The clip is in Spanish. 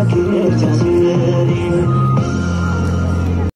aquella ciudad